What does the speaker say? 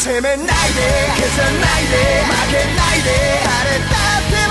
責めないで消さないで負けないで晴れたって